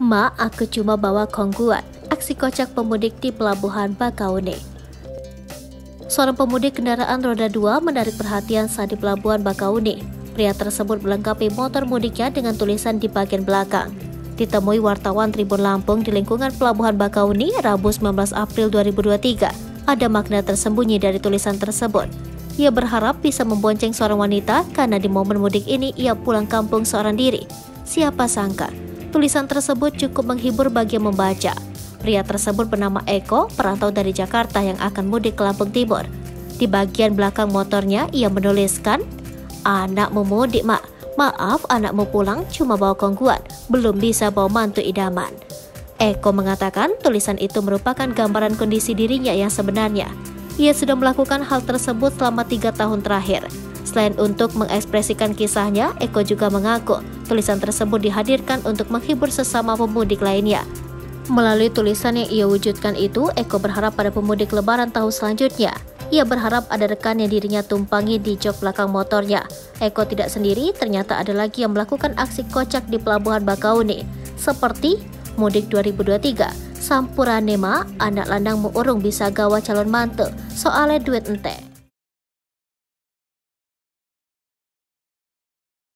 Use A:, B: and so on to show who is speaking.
A: Ma, aku cuma bawa kongguan. Aksi kocak pemudik di pelabuhan Bakauni. Seorang pemudik kendaraan roda 2 menarik perhatian saat di pelabuhan Bakauni. Pria tersebut melengkapi motor mudiknya dengan tulisan di bagian belakang. Ditemui wartawan Tribun Lampung di lingkungan pelabuhan Bakauni Rabu 19 April 2023. Ada makna tersembunyi dari tulisan tersebut. Ia berharap bisa membonceng seorang wanita karena di momen mudik ini ia pulang kampung seorang diri. Siapa sangka, Tulisan tersebut cukup menghibur bagi yang membaca. Pria tersebut bernama Eko, perantau dari Jakarta yang akan mudik ke Lampung Timur. Di bagian belakang motornya, ia menuliskan, Anakmu mudik, mak. Maaf, anakmu pulang cuma bawa kongguan, belum bisa bawa mantu idaman. Eko mengatakan tulisan itu merupakan gambaran kondisi dirinya yang sebenarnya. Ia sudah melakukan hal tersebut selama tiga tahun terakhir. Selain untuk mengekspresikan kisahnya, Eko juga mengaku tulisan tersebut dihadirkan untuk menghibur sesama pemudik lainnya. Melalui tulisan yang ia wujudkan itu, Eko berharap pada pemudik lebaran tahun selanjutnya. Ia berharap ada rekan yang dirinya tumpangi di jok belakang motornya. Eko tidak sendiri, ternyata ada lagi yang melakukan aksi kocak di Pelabuhan Bakauni. Seperti Mudik 2023, Sampurane Ma, anak landang muurung bisa gawa calon mantu, soalnya duit ente.